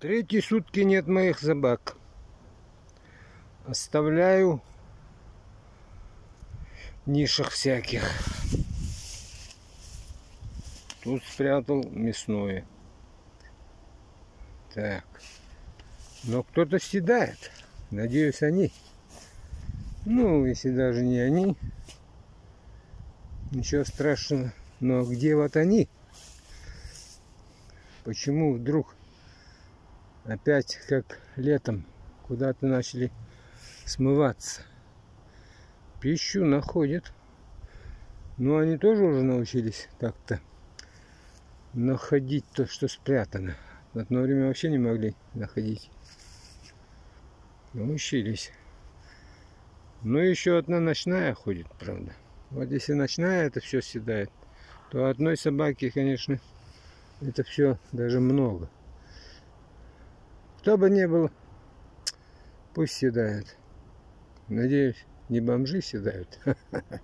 Третьи сутки нет моих собак. Оставляю нишах всяких. Тут спрятал мясное. Так. Но кто-то съедает. Надеюсь, они. Ну, если даже не они, ничего страшного. Но где вот они? Почему вдруг опять как летом куда-то начали смываться. Пищу находят. Но они тоже уже научились как-то находить то, что спрятано. В одно время вообще не могли находить. Научились. Ну, еще одна ночная ходит, правда. Вот если ночная это все съедает, то одной собаки, конечно, это все даже много. Кто бы ни был, пусть съедают. Надеюсь, не бомжи съедают.